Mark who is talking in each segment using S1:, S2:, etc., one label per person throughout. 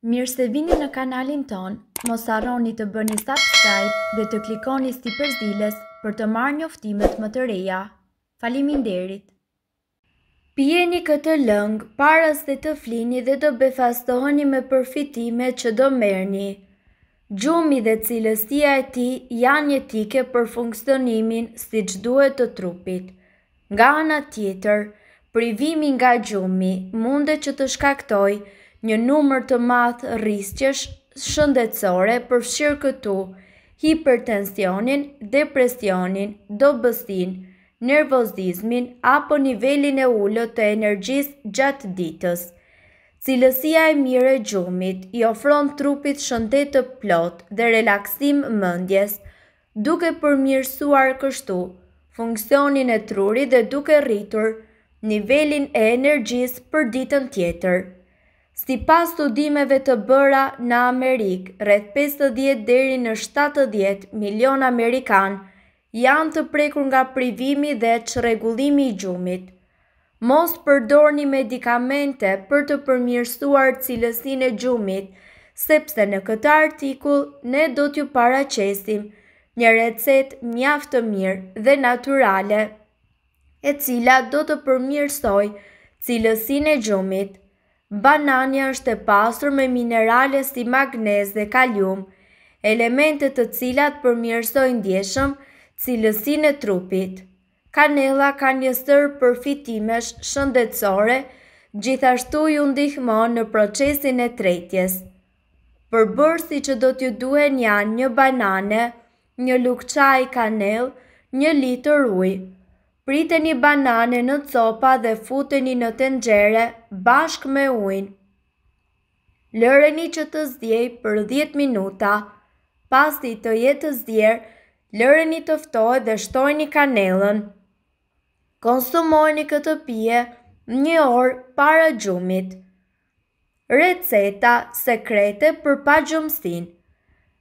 S1: Mirë se vini në kanalin tonë, mos harroni të bëni subscribe dhe të klikoni sipër ziles për të marrë njoftimet më të reja. Faleminderit! Pijeni këtë lëng para se të flini dhe do befasoheni me përfitime që do merrni. Gjumi dhe cilësia e tij janë jetike për funksionimin siç duhet të trupit. Nga ana tjetër, privimi nga gjumi mundet që të shkaktojë një numër të madh risqesh shëndetësore përfshirë këtu hipertensionin, depresionin, dobësinë, nervozizmin apo nivelin e ulët të energjisë gjatë ditës. Cilësia e mirë e gjumit i ofron trupit shëndet të plotë dhe relaksim mendjes, duke përmirësuar kështu funksionin e trurit dhe duke rritur nivelin e energjisë për ditën tjetër. Sipas studimeve të bëra në Amerikë, rreth pesëdhjetë deri në shtatëdhjetë milionë amerikanë janë të prekur nga privimi dhe çrregullimi i gjumit. Mos përdorni medikamente për të përmirësuar cilësinë e gjumit, sepse në këtë artikull ne do t'ju paraqesim një recetë mjaft të mirë dhe natyrale, e cila do të përmirësojë cilësinë e gjumit. Banania është e pasur me minerale si magnez dhe kalium, elemente të cilat përmirësojnë ndjeshëm cilësinë e trupit. Kanella ka një sërë përfitimesh shëndetësore, gjithashtu ju ndihmon në procesin e tretjes. Përbërësi që do t'ju duhen janë një banane, një lugë çaji kanellë, një litër ujë. Priteni bananen në copa dhe futeni në tenxhere bashkë me ujin. Lëreni që të ziejë për 10 minuta. Pasi të jetë zier, lëreni të ftohet dhe shtojeni kanellën. Konsumojeni këtë pije një orë para gjumit. Receta sekrete për pagjumësinë.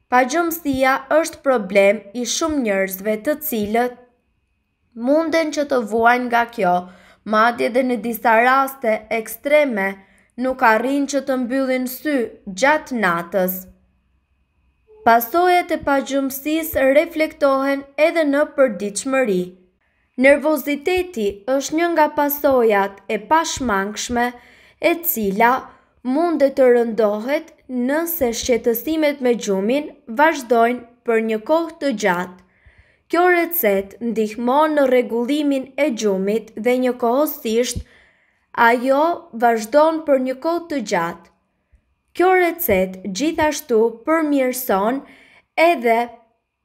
S1: Pagjumësia është problem i shumë njerëzve të cilët munden që të vuajnë nga kjo, madje dhe në disa raste ekstreme nuk arrijnë që të mbyllin sy gjatë natës. Pasojat e pagjumësisë reflektohen edhe në përditshmëri. Nervoziteti është një nga pasojat e pashmangshme e cila mundet të rëndohet nëse shqetësimet me gjumin vazhdojnë për një kohë të gjatë. Kjo recetë ndihmon në rregullimin e gjumit dhe njëkohësisht ajo vazhdon për një kohë të gjatë. Kjo recetë gjithashtu përmirëson edhe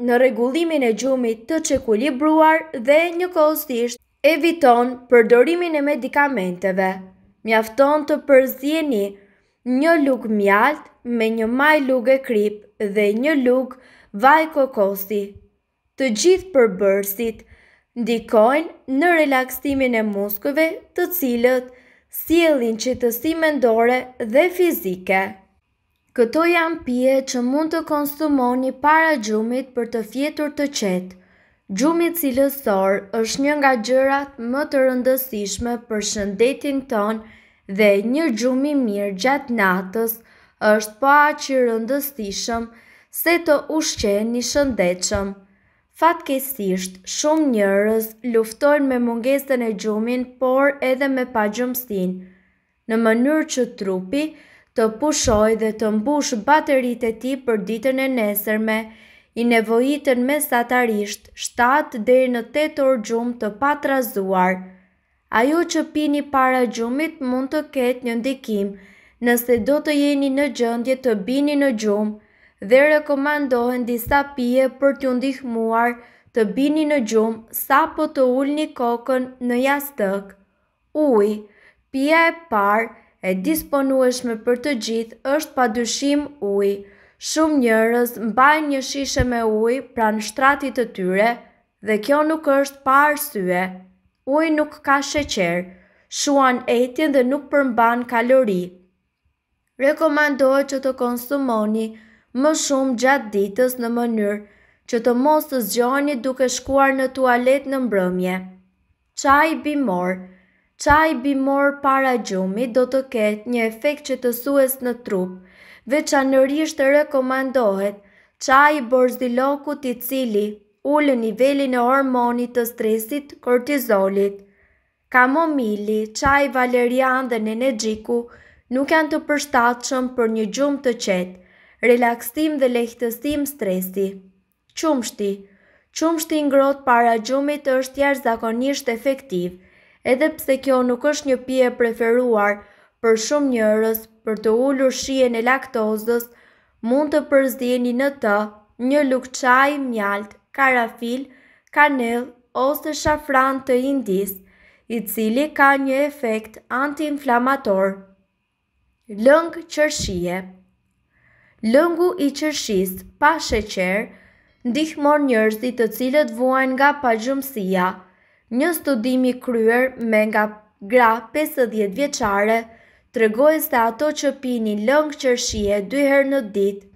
S1: në rregullimin e gjumit të çekuilibruar dhe njëkohësisht Eviton përdorimin e medikamenteve. Mjafton të përzieni një lugë mjalt me një majë luge kripë dhe një lugë vaj kokosi. Të gjithë përbërësit ndikojnë në relaksimin e muskujve të cilët sjellin qetësi mendore dhe fizike. Këto janë pije që mund të konsumoni para gjumit për të fjetur të qetë. Gjumi cilësor është një nga gjërat më të rëndësishme për shëndetin tonë dhe një gjumë i mirë gjatë natës është po aq i rëndësishëm se të ushqeheni shëndetshëm. Fatkeqësisht, shumë njerëz luftojnë me mungesën e gjumin por edhe me pagjumësinë. në mënyrë që trupi të pushojë dhe të mbushë bateritë e tij për ditën e nesërme, i nevojiten mesatarisht shtatë deri në tetë orë gjumë të patrazuar. Ajo që pini para gjumit mund të ketë një ndikim nëse do të jeni në gjendje të bini në gjumë dhe rekomandohen disa pije për t'ju ndihmuar të bini në gjumë sapo të ulni kokën në jastëk. Uji, pija e parë e disponueshme për të gjithë është padyshim uji. Shumë njerëz mbajnë një shishe me ujë pranë shtratit të tyre dhe kjo nuk është pa arsye. Uji nuk ka sheqer, shuan etjen dhe nuk përmban kalori. Rekomandohet që të konsumoni më shumë gjatë ditës në mënyrë që të mos të zgjoheni duke shkuar në tualet në mbrëmje. Çaji bimor Çaji bimor para gjumit do të ketë një efekt qetësues në trup. Veçanërisht rekomandohet çaji i borzilokut i cili ul nivelin e hormonit të stresit, kortizolit. Kamomili, çaji valerian dhe nenexhiku nuk janë të përshtatshëm për një gjumë të qetë, relaksim dhe lehtësim stresi. Qumështi, Qumështi i ngrohtë para gjumit është jashtëzakonisht efektiv, edhe pse kjo nuk është një pije e preferuar për shumë njerëz për të ulur shijen e laktozës, mund të përzieni në të një lugë çaji mjaltë, karafil, kanellë ose shafran të Indisë, i cili ka një efekt antiinflamator. Lëng qershie. Lëngu i qershisë pa sheqer ndihmon njerëzit të cilët vuajnë nga pagjumësia, Një studim i kryer me 30 gra pesëdhjetë vjeçare tregoi se ato që pinin lëng qershie dy herë në ditë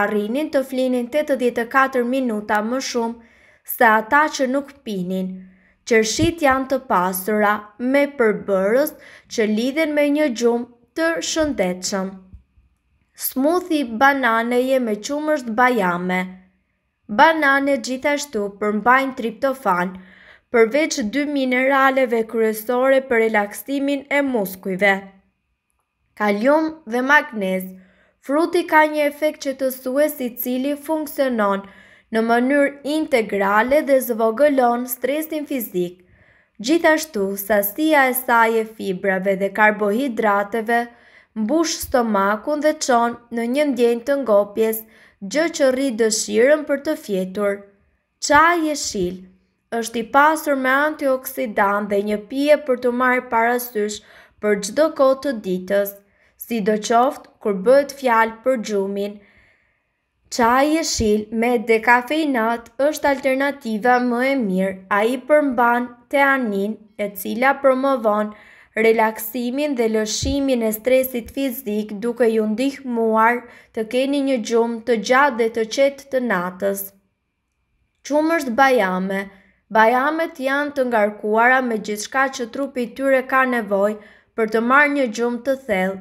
S1: arrinin të flinin tetëdhjetë e katër minuta më shumë se ata që nuk pinin. Qershitë janë të pasura me përbërës që lidhen me një gjumë të shëndetshëm. Smuthi bananeje me qumësht bajame. Bananet gjithashtu përmbajnë triptofan, përveç dy mineraleve kryesore për relaksimin e muskujve, kalium dhe magnez. Fruti ka një efekt qetësues i cili funksionon në mënyrë integrale dhe zvogëlon stresin fizik. Gjithashtu, sasia e saj e fibrave dhe karbohidrateve mbush stomakun dhe çon në një ndjenjë të ngopjes, gjë që rrit dëshirën për të fjetur. Çaji jeshil është i pasur me antioksidantë dhe një pije për t'u marrë parasysh për çdo kohë të ditës, sidoqoftë kur bëhet fjalë për gjumin Çaji jeshil me dekafeinat është alternativa më e mirë. Ai përmban teaninë, e cila promovon relaksimin dhe lëshimin e stresit fizik, duke ju ndihmuar të keni një gjumë të gjatë dhe të qetë të natës. Qumësht bajame, Bajamet janë të ngarkuara me gjithçka që trupi i tyre ka nevojë për të marrë një gjumë të thellë.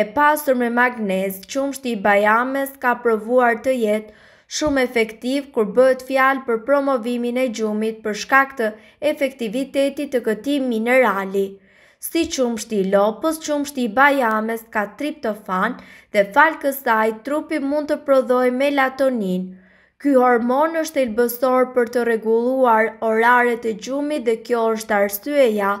S1: E pasur me magnez, qumështi i bajames ka provuar të jetë shumë efektiv kur bëhet fjalë për promovimin e gjumit për shkak të efektivitetit të këtij minerali. Si qumështi i lopës, qumështi i bajames ka triptofan dhe falë kësaj trupi mund të prodhojë melatoninë. Ky hormon është thelbësor për të rregulluar oraret e gjumit dhe kjo është arsyeja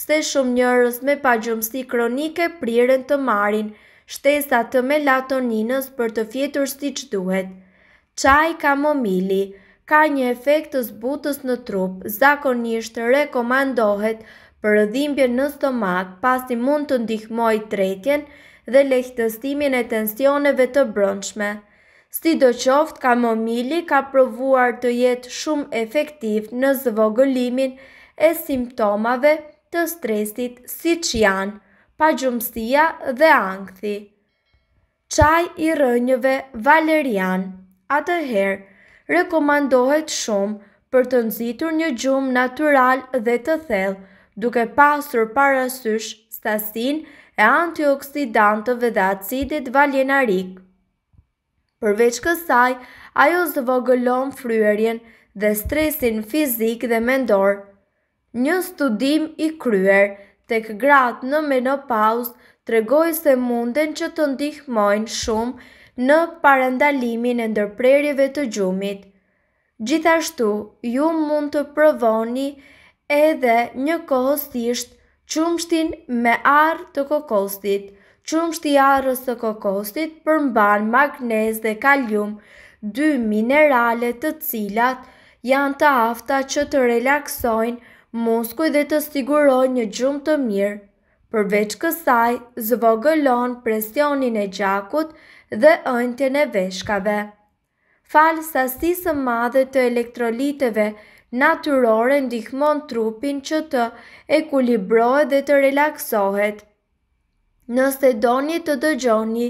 S1: pse shumë njerëz me pagjumësi kronike priren të marrin shtesa të melatoninës për të fjetur siç duhet. Çaj kamomili ka një efekt zbutës në trup, zakonisht rekomandohet për dhimbjen në stomak pasi mund të ndihmojë tretjen dhe lehtësimin e tensioneve të brendshme. Sidoqoftë, kamomili ka provuar të jetë shumë efektiv në zvogëlimin e simptomave të stresit siç janë pagjumësia dhe ankthi. Çaji i rrënjëve valerian, atëherë, rekomandohet shumë për të nxitur një gjumë natyral dhe të thellë, duke pasur parasysh sasinë e antioksidantëve dhe acidit valerianik. Përveç kësaj, ajo zvogëlon fryrjen dhe stresin fizik dhe mendor. Një studim i kryer tek gratë në menopauzë tregoi se munden që të ndihmojnë shumë në parandalimin e ndërprerjeve të gjumit. Gjithashtu ju mund të provoni edhe njëkohësisht qumështin me arrë të kokosit. Qumështi i arrës së kokosit përmban magnez dhe kalium, dy minerale të cilat janë të afta që të relaksojnë muskujt dhe të sigurojnë një gjumë të mirë. Përveç kësaj, zvogëlon presionin e gjakut dhe ënjtjen e veshkave. Falë sasisë së madhe të elektroliteve natyrore ndihmon trupin që të ekuilibrohet dhe të relaksohet. Nëse doni të dëgjoni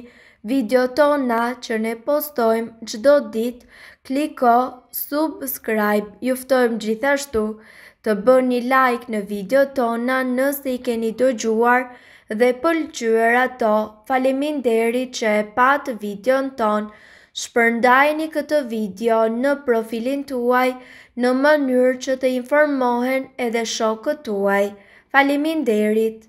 S1: videot tona që ne postojmë çdo ditë, kliko Subscribe. Ju ftojmë gjithashtu të bëni like në videot tona nëse i keni dëgjuar dhe pëlqyer ato. Faleminderit që e patë videon tonë! Shpërndajeni këtë video në profilin tuaj në mënyrë që të informohen edhe shokët tuaj. Faleminderit!